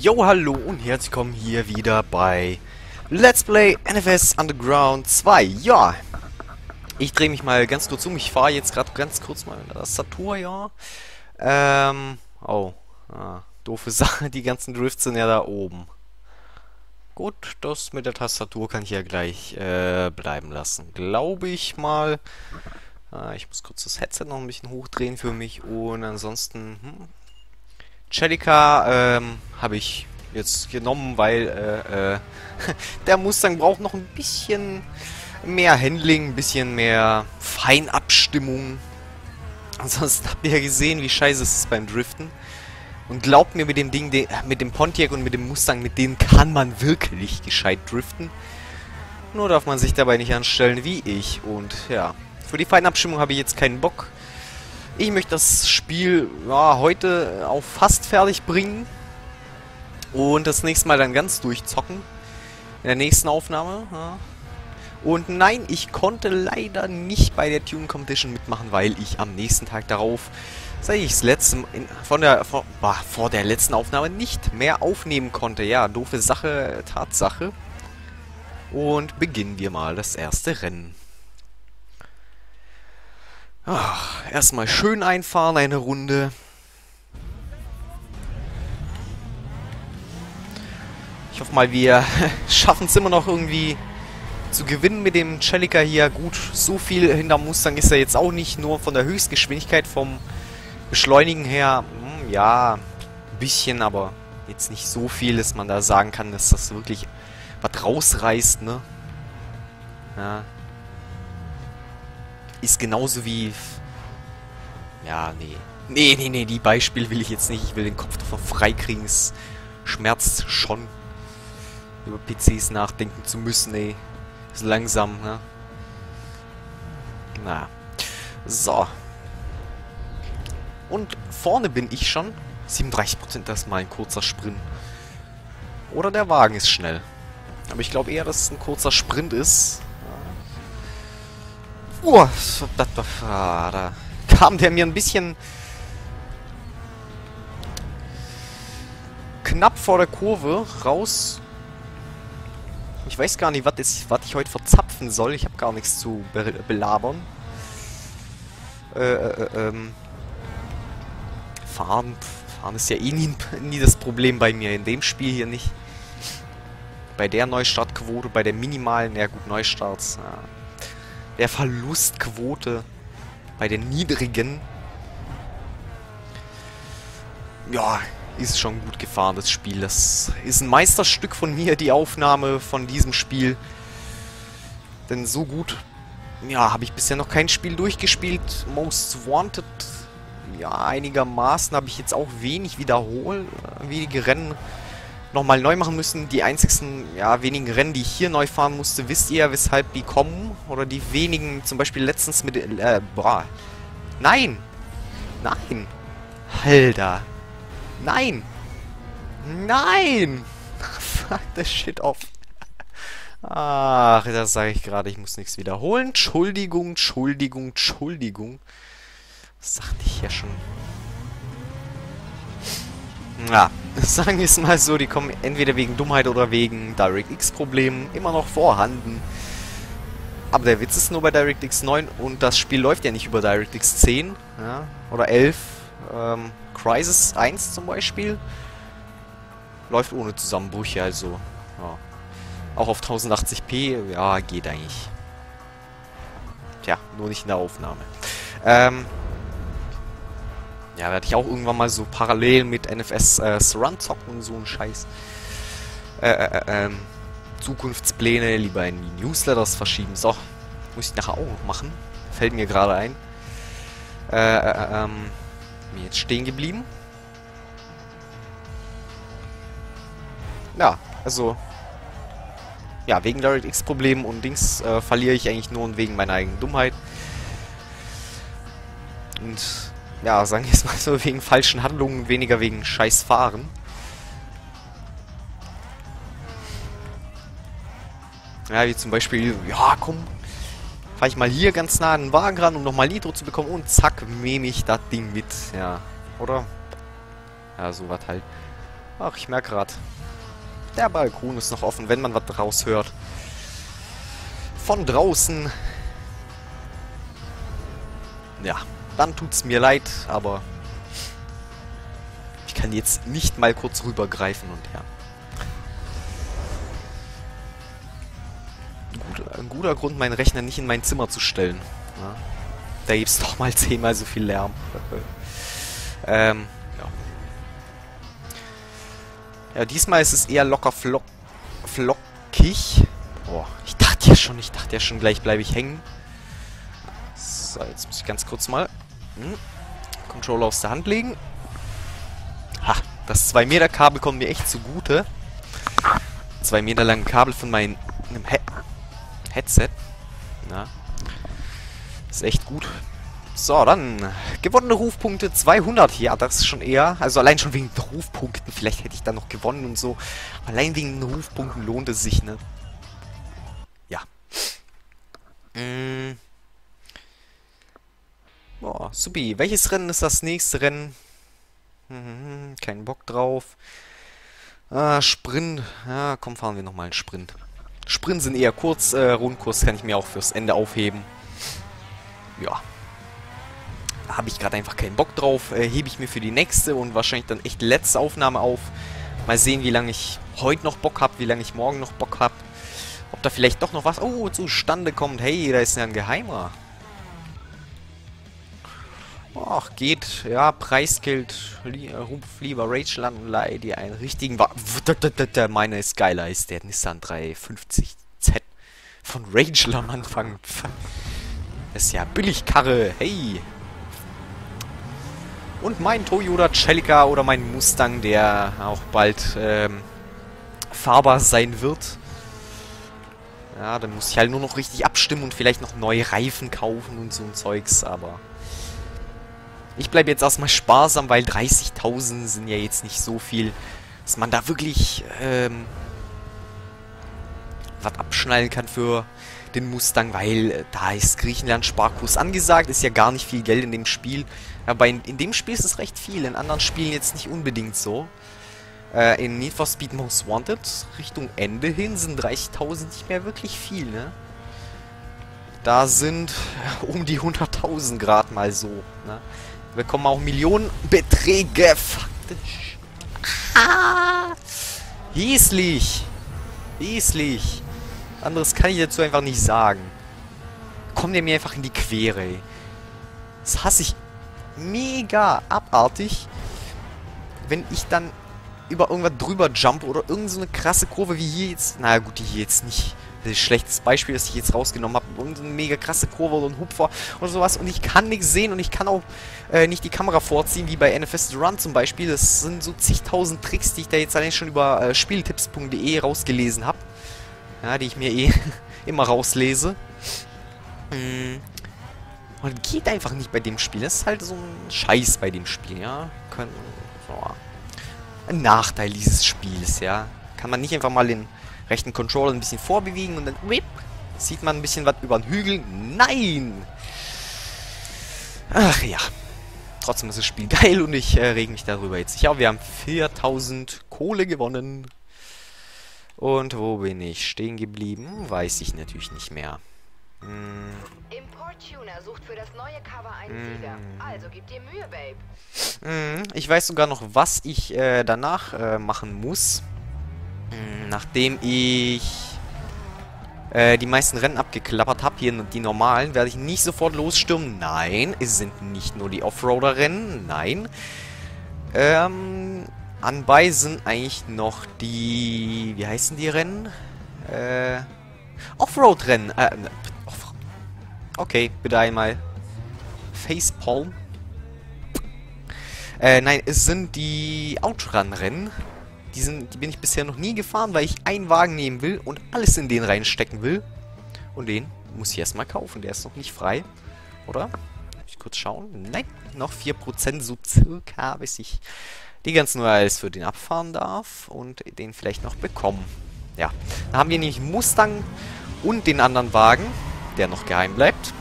Jo, hallo und herzlich willkommen hier wieder bei Let's Play NFS Underground 2. Ja, ich drehe mich mal ganz kurz um. Ich fahre jetzt gerade ganz kurz mal in der Tastatur, ja. Ähm, oh, ah, doofe Sache. Die ganzen Drifts sind ja da oben. Gut, das mit der Tastatur kann ich ja gleich äh, bleiben lassen. Glaube ich mal. Ah, ich muss kurz das Headset noch ein bisschen hochdrehen für mich. Und ansonsten, hm, Celica ähm, habe ich jetzt genommen, weil äh, äh, der Mustang braucht noch ein bisschen mehr Handling, ein bisschen mehr Feinabstimmung. Ansonsten habt ihr ja gesehen, wie scheiße es ist beim Driften. Und glaubt mir, mit dem Ding, mit dem Pontiac und mit dem Mustang, mit denen kann man wirklich gescheit driften. Nur darf man sich dabei nicht anstellen wie ich. Und ja, für die Feinabstimmung habe ich jetzt keinen Bock. Ich möchte das Spiel ja, heute auch fast fertig bringen. Und das nächste Mal dann ganz durchzocken. In der nächsten Aufnahme. Ja. Und nein, ich konnte leider nicht bei der Tune Competition mitmachen, weil ich am nächsten Tag darauf, seit ich das letzte in, von der von, bah, vor der letzten Aufnahme nicht mehr aufnehmen konnte. Ja, doofe Sache, Tatsache. Und beginnen wir mal das erste Rennen. Ach, erstmal schön einfahren, eine Runde. Ich hoffe mal, wir schaffen es immer noch irgendwie zu gewinnen mit dem Celica hier. Gut, so viel hinter Mustang ist er jetzt auch nicht. Nur von der Höchstgeschwindigkeit vom Beschleunigen her, hm, ja, ein bisschen, aber jetzt nicht so viel, dass man da sagen kann, dass das wirklich was rausreißt, ne? Ja, ist genauso wie... Ja, nee. Nee, nee, nee, die Beispiele will ich jetzt nicht. Ich will den Kopf davon freikriegen. Es schmerzt schon, über PCs nachdenken zu müssen, ey. Ist langsam, ne? Na. So. Und vorne bin ich schon. 37% das ist mal ein kurzer Sprint. Oder der Wagen ist schnell. Aber ich glaube eher, dass es ein kurzer Sprint ist. Oh, da kam der mir ein bisschen knapp vor der Kurve raus. Ich weiß gar nicht, was ich heute verzapfen soll. Ich habe gar nichts zu be belabern. Äh, äh, äh, ähm. Fahren, fahren ist ja eh nie, nie das Problem bei mir. In dem Spiel hier nicht. Bei der Neustartquote, bei der minimalen, ja gut, Neustarts. Ja der Verlustquote bei den niedrigen. Ja, ist schon gut gefahren, das Spiel. Das ist ein Meisterstück von mir, die Aufnahme von diesem Spiel. Denn so gut, ja, habe ich bisher noch kein Spiel durchgespielt. Most Wanted, ja, einigermaßen habe ich jetzt auch wenig wiederholt. Wenige Rennen nochmal neu machen müssen. Die einzigsten, ja, wenigen Rennen, die ich hier neu fahren musste, wisst ihr, weshalb die kommen? Oder die wenigen, zum Beispiel letztens mit, äh, boah. Nein! Nein! Alter! Nein! Nein! Fuck das shit off. Ach, das sage ich gerade, ich muss nichts wiederholen. Entschuldigung, Entschuldigung, Entschuldigung. Das sagte ich ja schon. Ja, sagen wir es mal so, die kommen entweder wegen Dummheit oder wegen DirectX-Problemen immer noch vorhanden. Aber der Witz ist nur bei DirectX 9 und das Spiel läuft ja nicht über DirectX 10 ja, oder 11. Ähm, Crisis 1 zum Beispiel läuft ohne Zusammenbrüche, also ja. auch auf 1080p, ja, geht eigentlich. Tja, nur nicht in der Aufnahme. Ähm, ja, werde ich auch irgendwann mal so parallel mit NFS äh, Surround zocken und so ein Scheiß. Äh, äh, äh, ähm, Zukunftspläne lieber in die Newsletters verschieben. So, muss ich nachher auch noch machen. Fällt mir gerade ein. Äh, äh, äh ähm, mir jetzt stehen geblieben. Ja, also ja, wegen DirectX-Problemen und Dings äh, verliere ich eigentlich nur wegen meiner eigenen Dummheit. Und ja, sagen wir es mal so, wegen falschen Handlungen, weniger wegen scheiß Fahren. Ja, wie zum Beispiel, ja, komm, fahre ich mal hier ganz nah an den Wagen ran, um nochmal Nitro zu bekommen und zack, meme ich das Ding mit. Ja, oder? Ja, sowas halt. Ach, ich merke gerade. Der Balkon ist noch offen, wenn man was raushört. Von draußen. Ja, dann tut's mir leid, aber ich kann jetzt nicht mal kurz rübergreifen und ja. Ein guter Grund, meinen Rechner nicht in mein Zimmer zu stellen. Ja. Da gibt's doch mal zehnmal so viel Lärm. ähm, ja, diesmal ist es eher locker flock flockig. Boah, ich dachte ja schon, ich dachte ja schon, gleich bleibe ich hängen. So, jetzt muss ich ganz kurz mal hm, Controller aus der Hand legen. Ha, das 2 Meter Kabel kommt mir echt zugute. 2 Meter lange Kabel von meinem He Headset. Na, ist echt gut. So, dann gewonnene Rufpunkte 200. Ja, das ist schon eher. Also allein schon wegen Rufpunkten. Vielleicht hätte ich dann noch gewonnen und so. Allein wegen den Rufpunkten lohnt es sich, ne? Ja. Mm. Boah, supi. Welches Rennen ist das nächste Rennen? Hm, kein Bock drauf. Ah, Sprint. Ja, komm, fahren wir nochmal einen Sprint. Sprint sind eher kurz. Äh, Rundkurs kann ich mir auch fürs Ende aufheben. Ja habe ich gerade einfach keinen Bock drauf. Äh, hebe ich mir für die nächste und wahrscheinlich dann echt letzte Aufnahme auf. Mal sehen, wie lange ich heute noch Bock habe, wie lange ich morgen noch Bock habe. Ob da vielleicht doch noch was oh, zustande kommt. Hey, da ist ja ein Geheimer. Ach, geht. Ja, Preisgeld. Ruf lieber Rachel an und leih dir einen richtigen... Wa Meine ist geiler ist der Nissan 350Z von Rachel am Anfang. Ist ja Billigkarre. Hey. Und mein Toyota Celica oder mein Mustang, der auch bald ähm, fahrbar sein wird. Ja, dann muss ich halt nur noch richtig abstimmen und vielleicht noch neue Reifen kaufen und so ein Zeugs, aber... Ich bleibe jetzt erstmal sparsam, weil 30.000 sind ja jetzt nicht so viel, dass man da wirklich ähm, was abschnallen kann für den Mustang, weil äh, da ist Griechenland Sparkurs angesagt, ist ja gar nicht viel Geld in dem Spiel. Aber in, in dem Spiel ist es recht viel, in anderen Spielen jetzt nicht unbedingt so. Äh, in Need for Speed Most Wanted Richtung Ende hin sind 30.000 nicht mehr wirklich viel, ne? Da sind um die 100.000 Grad mal so, ne? Wir bekommen auch Millionenbeträge, faktisch. Ah! Hieslich! Hieslich! Anderes kann ich dazu einfach nicht sagen. Kommt der mir einfach in die Quere, ey. Das hasse ich mega abartig, wenn ich dann über irgendwas drüber jump oder irgendeine so krasse Kurve wie hier jetzt. Naja gut, die hier jetzt nicht. Ein schlechtes Beispiel, das ich jetzt rausgenommen habe. Irgendeine mega krasse Kurve oder ein Hupfer oder sowas. Und ich kann nichts sehen und ich kann auch äh, nicht die Kamera vorziehen, wie bei NFS Run zum Beispiel. Das sind so zigtausend Tricks, die ich da jetzt allein schon über äh, spieltipps.de rausgelesen habe ja, die ich mir eh immer rauslese. Mm. Und geht einfach nicht bei dem Spiel. Das ist halt so ein Scheiß bei dem Spiel, ja. Können, so. Ein Nachteil dieses Spiels, ja. Kann man nicht einfach mal den rechten Controller ein bisschen vorbewegen und dann whip, sieht man ein bisschen was über den Hügel. Nein! Ach ja. Trotzdem ist das Spiel geil und ich äh, reg mich darüber jetzt. Ich glaube, wir haben 4000 Kohle gewonnen. Und wo bin ich stehen geblieben? Weiß ich natürlich nicht mehr. Hm. Importuner sucht für das neue Cover einen hm. Sieger. Also gib dir Mühe, Babe. Hm. Ich weiß sogar noch, was ich äh, danach äh, machen muss. Hm, nachdem ich äh, die meisten Rennen abgeklappert habe, hier die normalen, werde ich nicht sofort losstürmen. Nein, es sind nicht nur die Offroader-Rennen. Nein. Ähm, Anbei sind eigentlich noch die... Wie heißen die Rennen? Äh... Offroad-Rennen. Äh, ne, Off okay, bitte einmal. Facepalm. Äh, nein, es sind die Outrun-Rennen. Die, sind, die bin ich bisher noch nie gefahren, weil ich einen Wagen nehmen will und alles in den reinstecken will. Und den muss ich erstmal kaufen. Der ist noch nicht frei. Oder? Ich kurz schauen. Nein, noch 4% so circa, bis ich die ganzen URLs für den abfahren darf und den vielleicht noch bekommen. Ja, da haben wir nämlich Mustang und den anderen Wagen, der noch geheim bleibt.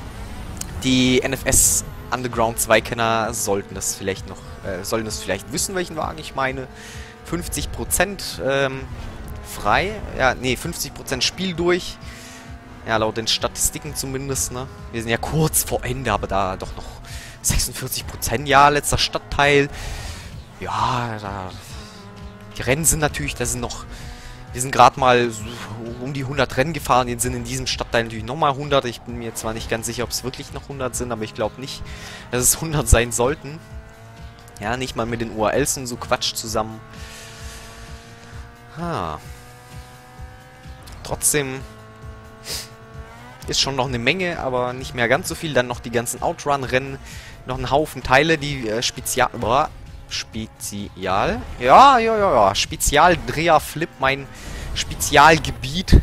Die NFS Underground 2 Kenner sollten das vielleicht noch, äh, sollen das vielleicht wissen, welchen Wagen ich meine. 50% ähm, frei. Ja, nee, 50% Spiel durch. Ja, laut den Statistiken zumindest, ne? Wir sind ja kurz vor Ende, aber da doch noch 46%. Ja, letzter Stadtteil. Ja, da... Die Rennen sind natürlich, da sind noch... Wir sind gerade mal so um die 100 Rennen gefahren. Jetzt sind in diesem Stadtteil natürlich nochmal 100. Ich bin mir zwar nicht ganz sicher, ob es wirklich noch 100 sind, aber ich glaube nicht, dass es 100 sein sollten. Ja, nicht mal mit den URLs und so Quatsch zusammen. Ah. Trotzdem ist schon noch eine Menge, aber nicht mehr ganz so viel. Dann noch die ganzen Outrun-Rennen. Noch ein Haufen Teile, die äh, Spezial... Boah, Spezial? Ja, ja, ja, ja. Spezialdreher-Flip, mein Spezialgebiet.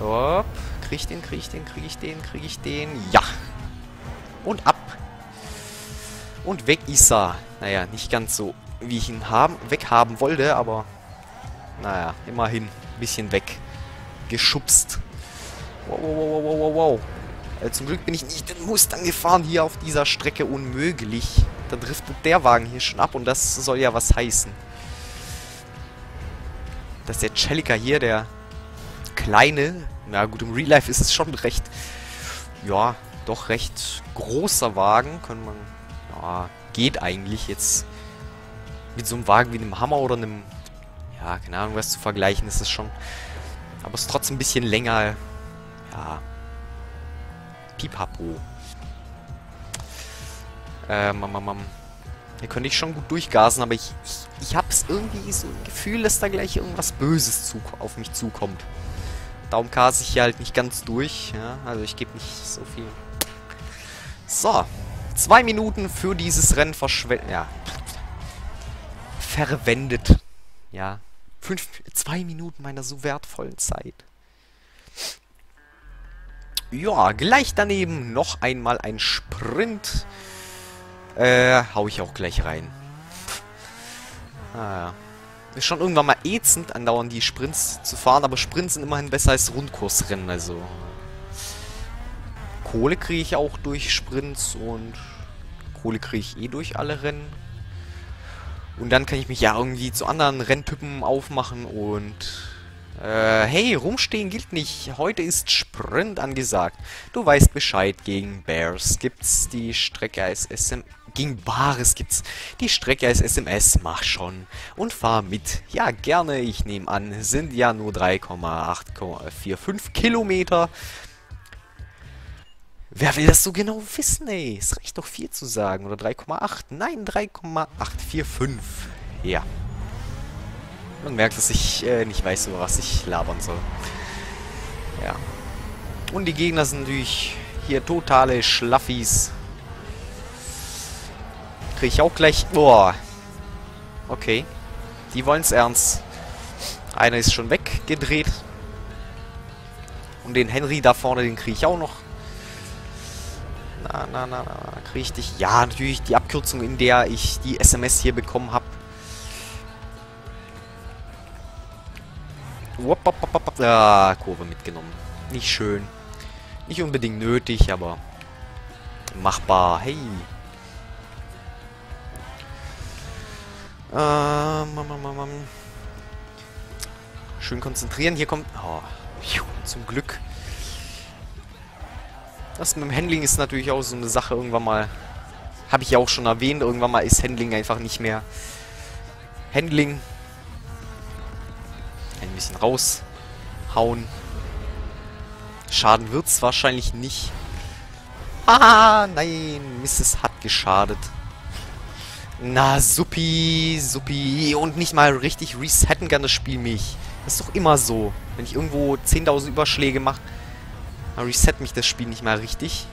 Hopp. Krieg ich den, krieg ich den, krieg ich den, krieg ich den. Ja. Und ab. Und weg ist er. Naja, nicht ganz so, wie ich ihn haben, weghaben wollte, aber... Naja, immerhin. Ein bisschen weg. Geschubst. Wow, wow, wow, wow, wow, wow. Äh, zum Glück bin ich nicht den Mustang gefahren hier auf dieser Strecke. Unmöglich. Da driftet der Wagen hier schon ab und das soll ja was heißen. Dass der Celica hier, der kleine, na gut, im Real Life ist es schon recht, ja, doch recht großer Wagen. Kann man, ja, geht eigentlich jetzt mit so einem Wagen wie einem Hammer oder einem, ja, keine Ahnung, was zu vergleichen ist es schon. Aber es ist trotzdem ein bisschen länger, ja, pipapo. Ähm, ähm, ähm, hier könnte ich schon gut durchgasen, aber ich, ich, ich habe es irgendwie so ein Gefühl, dass da gleich irgendwas Böses zu, auf mich zukommt. Darum gase ich hier halt nicht ganz durch, ja, also ich gebe nicht so viel. So, zwei Minuten für dieses Rennen verschwendet, ja, verwendet, ja, fünf, zwei Minuten meiner so wertvollen Zeit. Ja, gleich daneben noch einmal ein Sprint. Äh, hau ich auch gleich rein. Ah, Ist schon irgendwann mal ätzend, andauernd die Sprints zu fahren, aber Sprints sind immerhin besser als Rundkursrennen, also... Kohle kriege ich auch durch Sprints und Kohle kriege ich eh durch alle Rennen. Und dann kann ich mich ja irgendwie zu anderen Renntypen aufmachen und äh, hey, rumstehen gilt nicht. Heute ist Sprint angesagt. Du weißt Bescheid, gegen Bears gibt's die Strecke als SM... Gegen Bares gibt's die Strecke als SMS. Mach schon. Und fahr mit. Ja, gerne. Ich nehme an, sind ja nur 3,845 Kilometer. Wer will das so genau wissen, ey? Es reicht doch 4 zu sagen. Oder 3,8. Nein, 3,845. Ja. Man merkt, dass ich äh, nicht weiß, über was ich labern soll. Ja. Und die Gegner sind natürlich hier totale Schlaffis. Kriege ich auch gleich... Boah. Okay. Die wollen es ernst. Einer ist schon weggedreht. Und den Henry da vorne, den kriege ich auch noch. Na, na, na, na. Kriege ich dich... Ja, natürlich die Abkürzung, in der ich die SMS hier bekommen habe. Ah, Kurve mitgenommen. Nicht schön. Nicht unbedingt nötig, aber machbar. Hey. Ähm, Schön konzentrieren. Hier kommt... Oh, zum Glück. Das mit dem Handling ist natürlich auch so eine Sache irgendwann mal... Habe ich ja auch schon erwähnt. Irgendwann mal ist Handling einfach nicht mehr... Handling ein bisschen raushauen. Schaden wird es wahrscheinlich nicht. Ah, nein. Mrs. hat geschadet. Na, suppi, suppi. Und nicht mal richtig resetten kann das Spiel mich. Das ist doch immer so. Wenn ich irgendwo 10.000 Überschläge mache, dann reset mich das Spiel nicht mal richtig.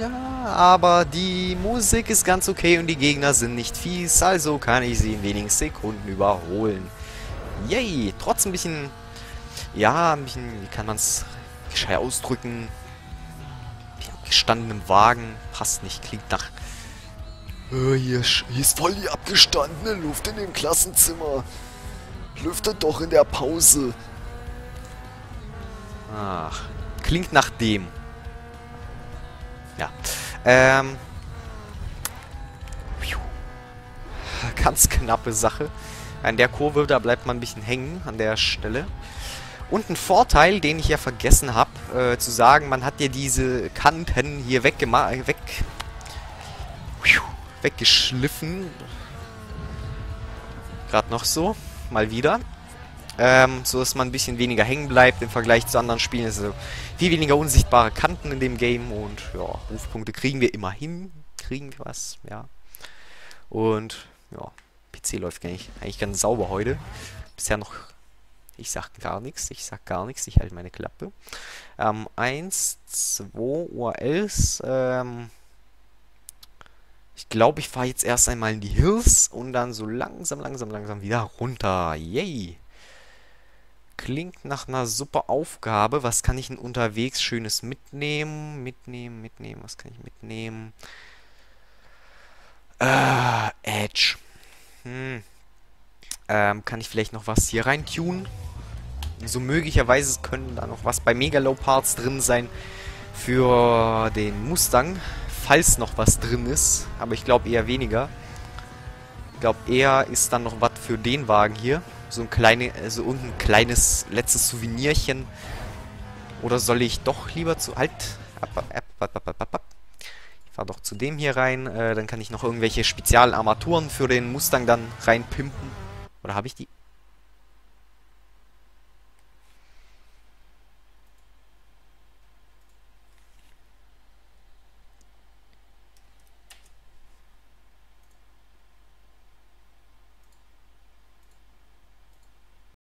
Ja, aber die Musik ist ganz okay und die Gegner sind nicht fies, also kann ich sie in wenigen Sekunden überholen. Yay! Trotz ein bisschen, ja, ein bisschen, wie kann man es gescheit ausdrücken? Gestandenem Wagen, passt nicht, klingt nach... Oh, hier, hier ist voll die abgestandene Luft in dem Klassenzimmer. Lüftet doch in der Pause. Ach, klingt nach dem. Ja. Ähm. ganz knappe Sache. An der Kurve, da bleibt man ein bisschen hängen an der Stelle. Und ein Vorteil, den ich ja vergessen habe, äh, zu sagen, man hat ja diese Kanten hier weggemacht, weg, weggeschliffen. Gerade noch so, mal wieder. Ähm, so dass man ein bisschen weniger hängen bleibt im Vergleich zu anderen Spielen. Also viel weniger unsichtbare Kanten in dem Game und ja, Rufpunkte kriegen wir immer hin. Kriegen wir was, ja. Und ja, PC läuft eigentlich, eigentlich ganz sauber heute. Bisher noch, ich sag gar nichts, ich sag gar nichts, ich halte meine Klappe. Ähm, 1, 2 URLs, ähm, ich glaube, ich fahre jetzt erst einmal in die Hills und dann so langsam, langsam, langsam wieder runter. Yay! Klingt nach einer super Aufgabe. Was kann ich denn unterwegs Schönes mitnehmen? Mitnehmen, mitnehmen. Was kann ich mitnehmen? Äh, Edge. Hm. Ähm, kann ich vielleicht noch was hier rein tun? So möglicherweise können da noch was bei Megalow Parts drin sein für den Mustang falls noch was drin ist. Aber ich glaube eher weniger. Ich glaube eher ist dann noch was für den Wagen hier. So ein kleine, also unten ein kleines letztes Souvenirchen. Oder soll ich doch lieber zu... Halt! Ich fahre doch zu dem hier rein. Äh, dann kann ich noch irgendwelche Spezialarmaturen für den Mustang dann reinpimpen. Oder habe ich die?